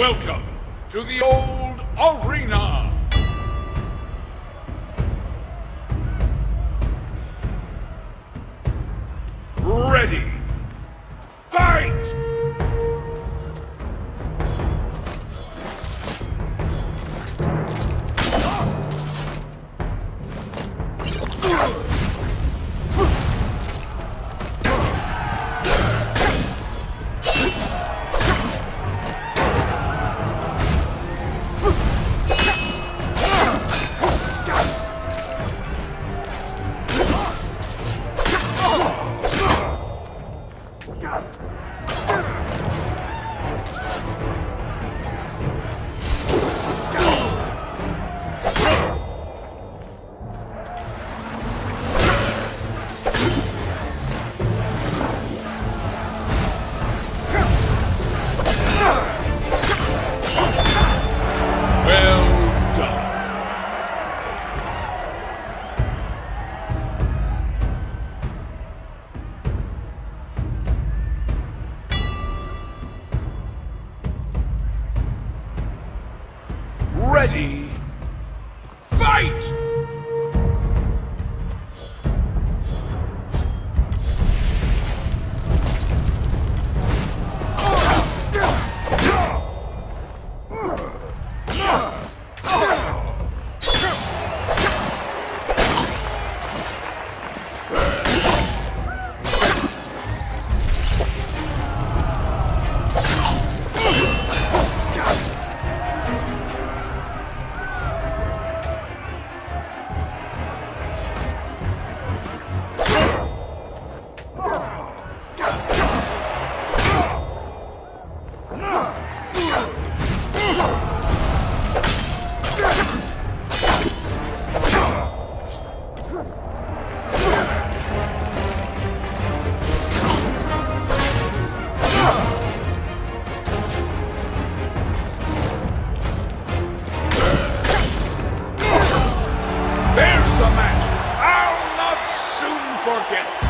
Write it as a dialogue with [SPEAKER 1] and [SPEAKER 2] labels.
[SPEAKER 1] Welcome to the old arena. Ready. Ready. Fight! There's the match. I'll not soon forget